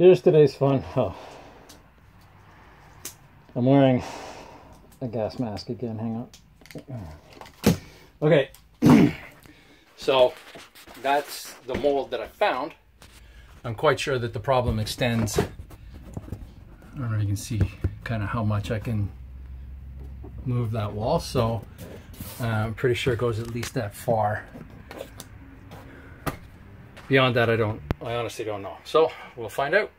Here's today's fun. Oh. I'm wearing a gas mask again. Hang on. Okay. so that's the mold that I found. I'm quite sure that the problem extends. I don't know if you can see kind of how much I can move that wall. So uh, I'm pretty sure it goes at least that far. Beyond that, I don't, I honestly don't know. So we'll find out.